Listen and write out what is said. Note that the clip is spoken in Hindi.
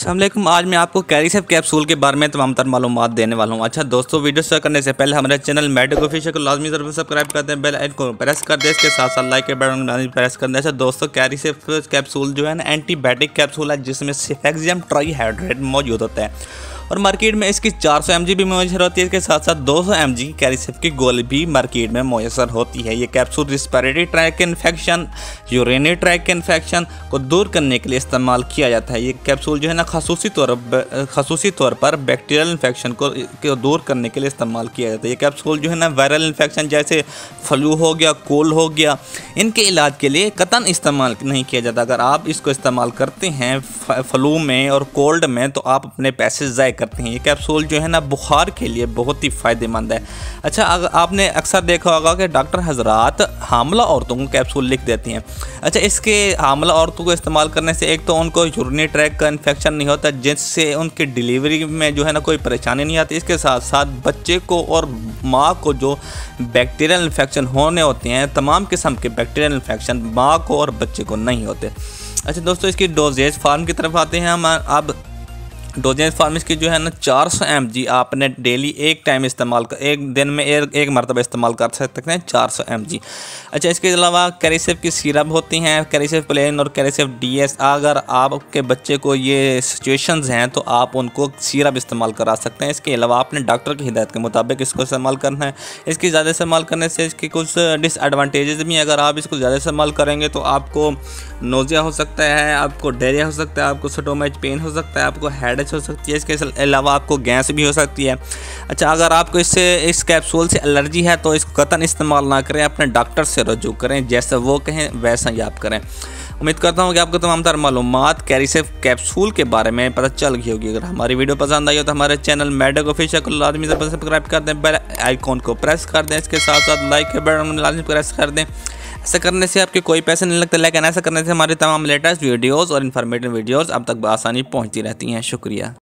असलम आज मैं आपको कैरीसेप कैप्सूल के बारे में तमाम तर मालूम देने वाला हूँ। अच्छा दोस्तों, वीडियो शेयर करने से पहले हमारे चैनल मेडिको ऑफिशियल को लाजमी तरफ़ सब्सक्राइब कर दें। बेल आइकन को प्रेस कर दें। इसके साथ साथ लाइक के बटन प्रेस कर दें। अच्छा दोस्तों कैरीसेप कैप्सूल जो है ना एंटीबायोटिक कैप्सूल है, जिसमें सिफेक्जियम ट्राई मौजूद होता है। और मार्केट में इसकी 400 सौ भी मैसर होती है। इसके साथ साथ 200 सौ एम की कैरिसिप की गोली भी मार्केट में मैसर होती है। ये capsule respiratory tract infection urinary tract infection को दूर करने के लिए इस्तेमाल किया जाता है। ये कैप्सूल जो है ना, खसूसी तौर खसूसी तौर पर बैक्टीरियल इन्फेक्शन को दूर करने के लिए इस्तेमाल किया जाता है। ये कैप्सूल जो है ना वायरल इन्फेक्शन जैसे फ्लू हो गया कोल्ड हो गया इनके इलाज के लिए कतन इस्तेमाल नहीं किया जाता। अगर आप इसको इस्तेमाल करते हैं फ्लू में और कोल्ड में तो आप अपने पैसे ज़ाय करते हैं। ये कैप्सूल जो है ना, बुखार के लिए बहुत ही फ़ायदेमंद है। अच्छा अगर आपने अक्सर देखा होगा कि डॉक्टर हजरात हामला औरतों को कैप्सूल लिख देती हैं। अच्छा इसके हामला औरतों को इस्तेमाल करने से एक तो उनको यूरिनी ट्रैक का इन्फेक्शन नहीं होता, जिससे उनकी डिलीवरी में जो है ना कोई परेशानी नहीं आती। इसके साथ साथ बच्चे को और माँ को जो बैक्टीरियल इन्फेक्शन होने होते हैं, तमाम किस्म के बैक्टीरियल इन्फेक्शन माँ को और बच्चे को नहीं होते। अच्छा दोस्तों, इसकी डोजेज फार्म की तरफ़ आते हैं हम। अब डोजेंस फार्मिस की जो है ना 400 सौ एम जी आपने डेली एक टाइम इस्तेमाल कर एक दिन में एक, एक मरतबा इस्तेमाल कर सकते हैं 400 सौ एम जी अच्छा इसके अलावा कैरिसेप की सिरप होती हैं कैरिसेप प्लेन और कैरिसेफ डी एस अगर आपके बच्चे को ये सिचुएशंस हैं तो आप उनको सिरप इस्तेमाल करा सकते हैं। इसके अलावा आपने डॉक्टर की हिदायत के मुताबिक इसको इस्तेमाल करना है। इसकी ज़्यादा इस्तेमाल करने से इसके कुछ डिसएडवांटेजेस भी हैं। अगर आप इसको ज़्यादा इस्तेमाल करेंगे तो आपको नोज़िया हो सकता है आपको डेरिया हो सकता है आपको स्टोमेज पेन हो सकता है आपको हेड एलर्जी हो सकती है, इसके अलावा आपको गैस भी हो सकती है। अच्छा अगर आपको इससे, इस कैप्सूल से एलर्जी है तो इसको कतन इस्तेमाल ना करें, अपने डॉक्टर से रजू करें, जैसे वो कहें, वैसा ही आप करें। उम्मीद करता हूँ कि आपको तमाम तरह मालूम कैरिसे कैप्सूल के बारे में पता चल गई होगी। अगर हमारी वीडियो पसंद आई हो तो हमारे चैनल मेडक ऑफिशियल लाजमी सब्सक्राइब कर दें बेल आइकॉन को प्रेस कर दें, इसके साथ साथ लाइक के बटन लाजमी प्रेस कर दें। ऐसा करने से आपके कोई पैसे नहीं लगते, लेकिन ऐसा करने से हमारे तमाम लेटेस्ट वीडियोज़ और इन्फॉर्मेटिव वीडियोज़ अब तक बसानी पहुँचती रहती हैं। शुक्रिया।